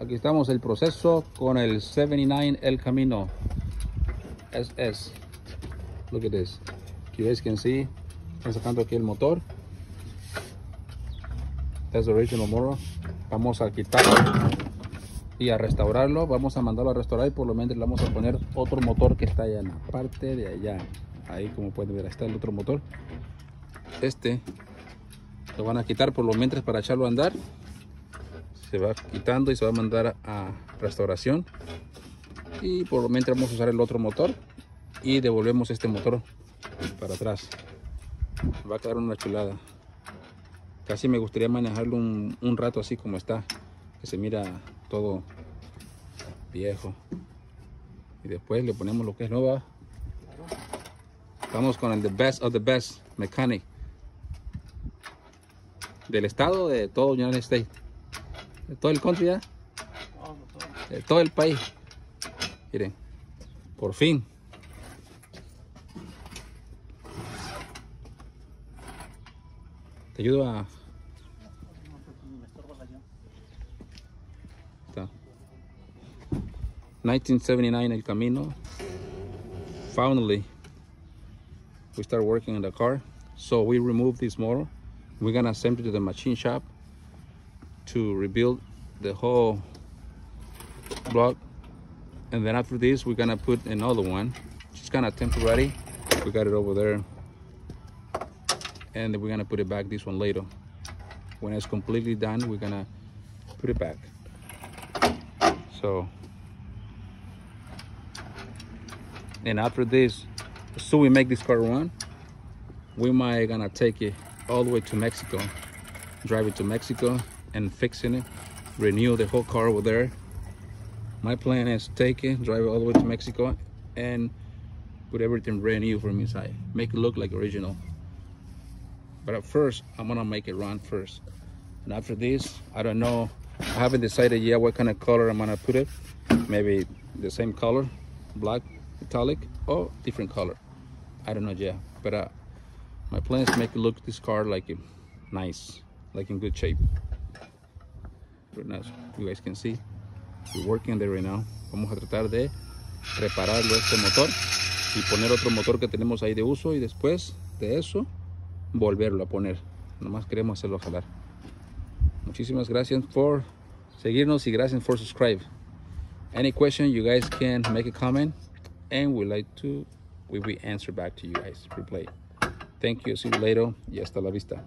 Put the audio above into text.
aquí estamos el proceso con el 79 El Camino SS. Look at this. You guys can see, están sacando aquí el motor. That's the original motor. Vamos a quitarlo y a restaurarlo. Vamos a mandarlo a restaurar y por lo menos le vamos a poner otro motor que está allá en la parte de allá. Ahí como pueden ver, está el otro motor. Este lo van a quitar por lo menos para echarlo a andar se va quitando y se va a mandar a restauración. Y por lo menos vamos a usar el otro motor y devolvemos este motor para atrás. Va a quedar una chulada. Casi me gustaría manejarlo un, un rato así como está que se mira todo viejo. Y después le ponemos lo que es nueva. Vamos con el the best of the best mechanic del estado de todo United States todo el country todo el país. Miren por fin. Te ayudo a Está. 1979 el camino. Finally we start working on the car. So we remove this motor. We're gonna send it to the machine shop to rebuild the whole block. And then after this we're gonna put another one. Just kind of temporary. We got it over there. And then we're gonna put it back this one later. When it's completely done we're gonna put it back. So and after this so we make this car run we might gonna take it all the way to mexico drive it to mexico and fixing it. Renew the whole car over there. My plan is take it drive it all the way to mexico and put everything brand new from inside. Make it look like original. But at first i'm gonna make it run first. And after this i don't know. I haven't decided yet what kind of color i'm gonna put it. Maybe the same color black metallic or different color. I don't know yet. But uh, my plan is to make it look this car like it nice like in good shape right now you guys can see we're working there right now. Vamos a tratar de repararlo este motor y poner otro motor que tenemos ahí de uso y después de eso volverlo a poner. Nomás queremos hacerlo jalar. Muchísimas gracias por seguirnos y gracias por subscribe. Any question you guys can make a comment and we like to we will answer back to you guys. Replay. Thank you. See you later. Y hasta la vista